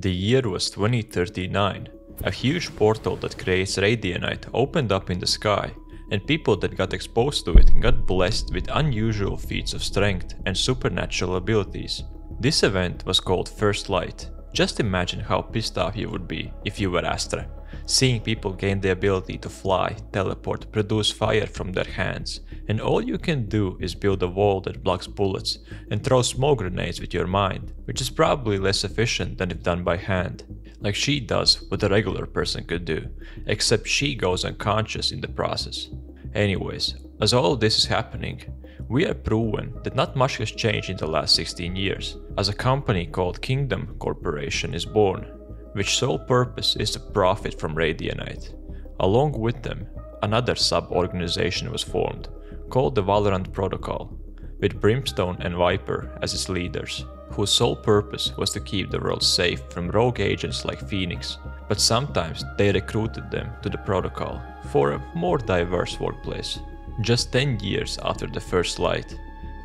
The year was 2039. A huge portal that creates radianite opened up in the sky, and people that got exposed to it got blessed with unusual feats of strength and supernatural abilities. This event was called First Light. Just imagine how pissed off you would be if you were Astra, seeing people gain the ability to fly, teleport, produce fire from their hands, and all you can do is build a wall that blocks bullets and throw smoke grenades with your mind, which is probably less efficient than if done by hand. Like she does what a regular person could do, except she goes unconscious in the process. Anyways, as all of this is happening, we have proven that not much has changed in the last 16 years, as a company called Kingdom Corporation is born which sole purpose is to profit from Radianite. Along with them, another sub-organization was formed, called the Valorant Protocol, with Brimstone and Viper as its leaders, whose sole purpose was to keep the world safe from rogue agents like Phoenix, but sometimes they recruited them to the protocol for a more diverse workplace. Just 10 years after the first light,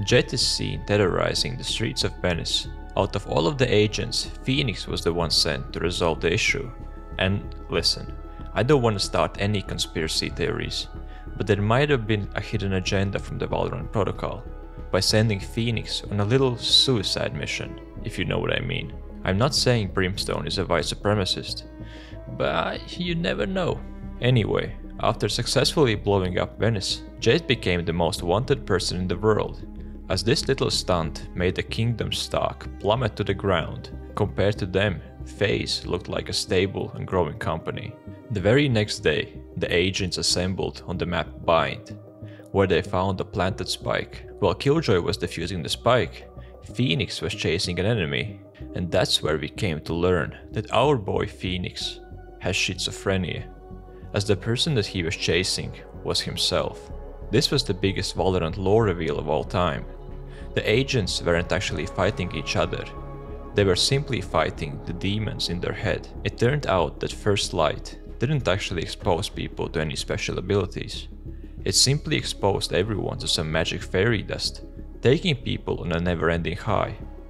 Jett is seen terrorizing the streets of Venice out of all of the agents, Phoenix was the one sent to resolve the issue. And listen, I don't want to start any conspiracy theories, but there might have been a hidden agenda from the Valorant protocol by sending Phoenix on a little suicide mission, if you know what I mean. I'm not saying Brimstone is a white supremacist, but you never know. Anyway, after successfully blowing up Venice, Jett became the most wanted person in the world as this little stunt made the kingdom's stock plummet to the ground, compared to them, FaZe looked like a stable and growing company. The very next day, the agents assembled on the map Bind, where they found a planted spike. While Killjoy was defusing the spike, Phoenix was chasing an enemy, and that's where we came to learn that our boy Phoenix has schizophrenia, as the person that he was chasing was himself. This was the biggest Valorant lore reveal of all time, the agents weren't actually fighting each other, they were simply fighting the demons in their head. It turned out that First Light didn't actually expose people to any special abilities. It simply exposed everyone to some magic fairy dust, taking people on a never-ending high.